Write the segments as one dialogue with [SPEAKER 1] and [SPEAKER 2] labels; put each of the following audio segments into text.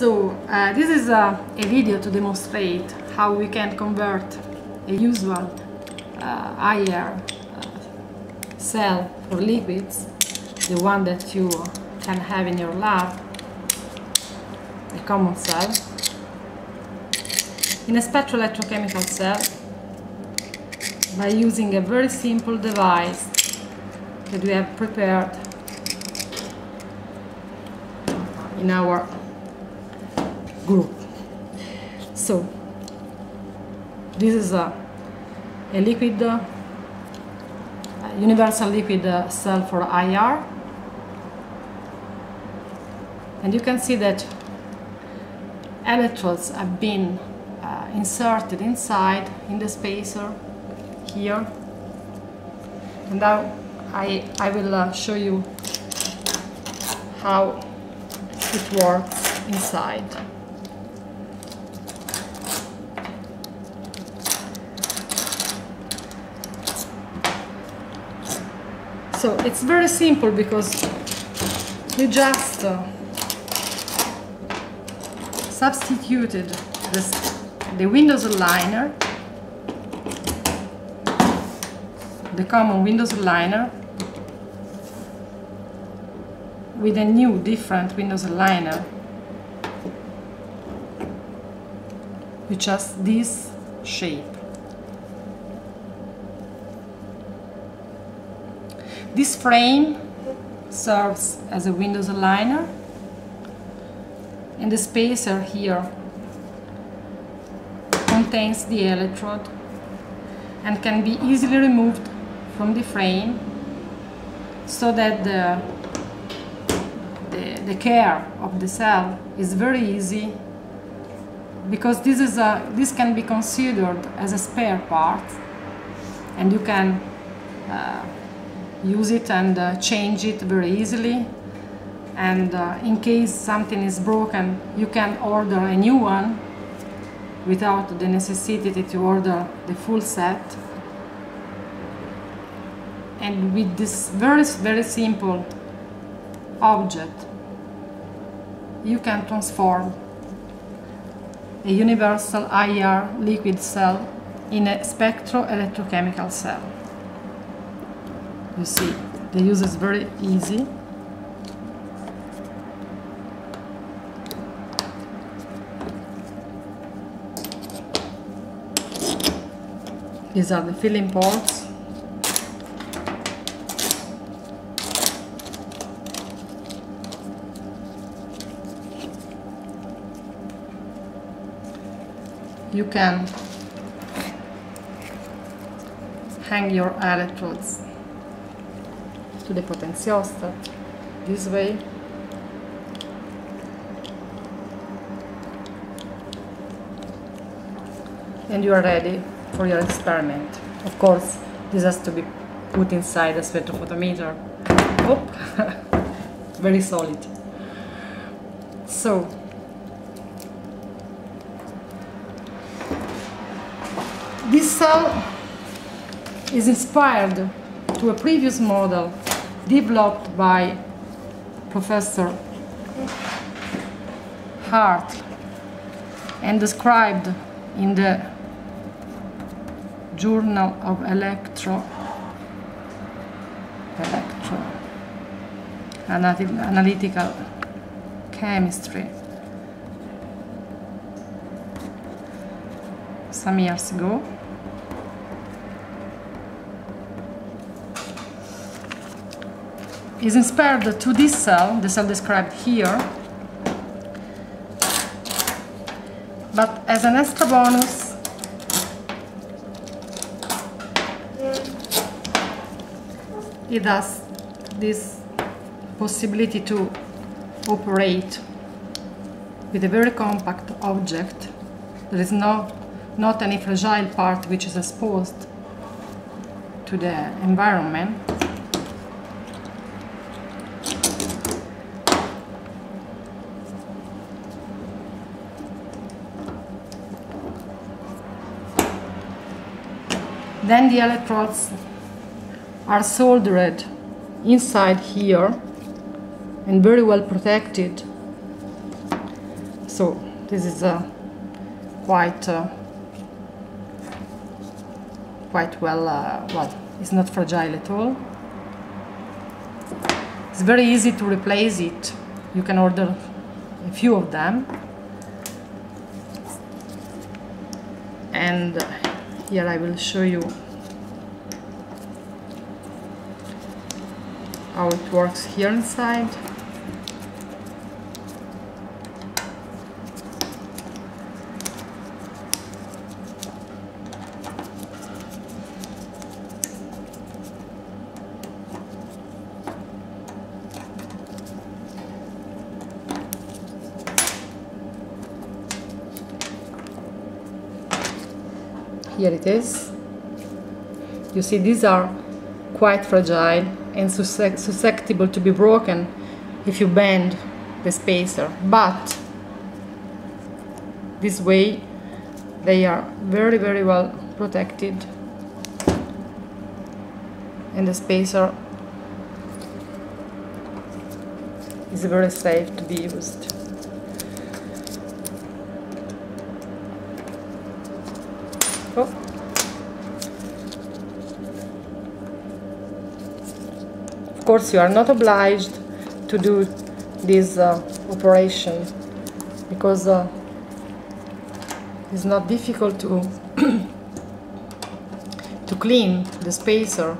[SPEAKER 1] So uh, this is a, a, video to demonstrate how we can convert a usual uh, IR uh, cell for liquids, the one that you can have in your lab, a common cell, in a spectroelectrochemical cell by using a very simple device that we have prepared in our group. So this is a, a liquid, uh, universal liquid uh, cell for IR. And you can see that electrodes have been uh, inserted inside in the spacer here. And now I, I will uh, show you how it works inside. So it's very simple because we just uh, substituted this, the Windows aligner, the common Windows aligner, with a new different Windows aligner which has this shape. This frame serves as a Windows aligner and the spacer here contains the electrode and can be easily removed from the frame so that the, the, the care of the cell is very easy because this is a this can be considered as a spare part and you can uh, use it and uh, change it very easily. And uh, in case something is broken you can order a new one without the necessity to order the full set. And with this very very simple object you can transform a universal IR liquid cell in a spectroelectrochemical cell you see the use is very easy. These are the filling ports you can hang your electrodes to the potentiostat this way and you are ready for your experiment. Of course this has to be put inside a spectrophotometer oh very solid. So this cell is inspired to a previous model developed by Professor Hart and described in the Journal of Electro, Electro Analytical Chemistry some years ago. Is inspired to this cell, the cell described here, but as an extra bonus it has this possibility to operate with a very compact object. There is no, not any fragile part which is exposed to the environment. Then the electrodes are soldered inside here and very well protected. So this is uh, quite uh, quite well uh, well it's not fragile at all. It's very easy to replace it. You can order a few of them. And here I will show you how it works here inside here it is. You see these are quite fragile and susceptible to be broken if you bend the spacer. But this way they are very very well protected. And the spacer is very safe to be used Oh. Of course, you are not obliged to do this uh, operation because uh, it's not difficult to to clean the spacer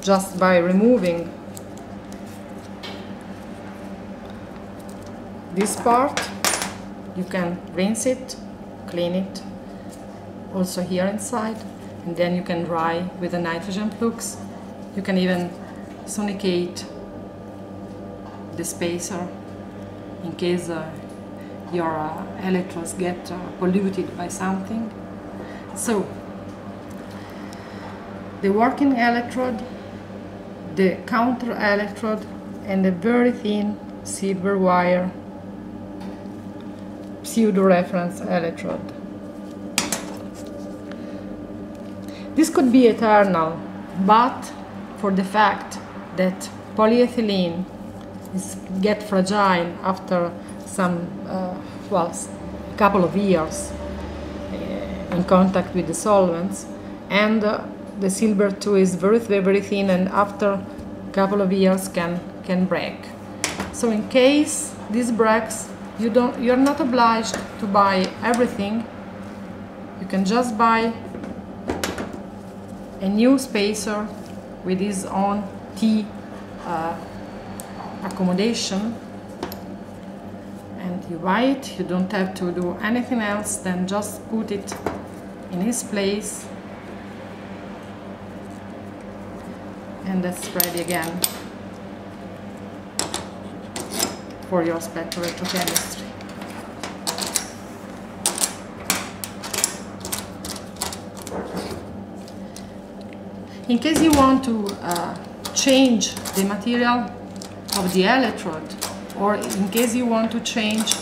[SPEAKER 1] just by removing this part. You can rinse it clean it also here inside and then you can dry with the nitrogen flux you can even sonicate the spacer in case uh, your uh, electrodes get uh, polluted by something. So the working electrode the counter electrode and a very thin silver wire pseudo reference electrode. This could be eternal, but for the fact that polyethylene is get fragile after some uh, well couple of years uh, in contact with the solvents. And uh, the silver too is very very thin and after a couple of years can can break. So in case this breaks you don't you're not obliged to buy everything. You can just buy a new spacer with his own tea uh, accommodation and you buy it, you don't have to do anything else than just put it in his place and that's ready again for your spectroelectrochemistry. In case you want to uh, change the material of the electrode or in case you want to change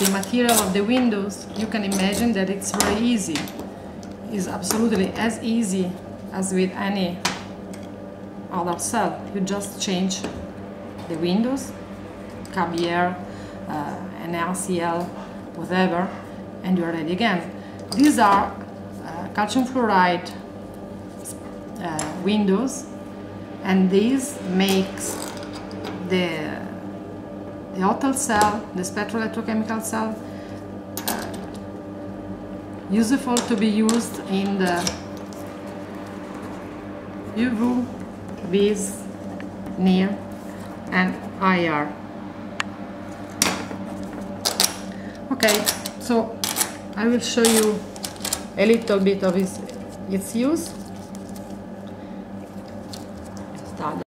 [SPEAKER 1] the material of the windows, you can imagine that it's very easy. It's absolutely as easy as with any other cell. You just change the windows, Cabier, uh, whatever, and you're ready again. These are uh, calcium fluoride uh, windows and this makes the the OTTLE cell, the spectroelectrochemical cell, uh, useful to be used in the UV, VIS, NIR and IR. Okay, so I will show you a little bit of its, its use.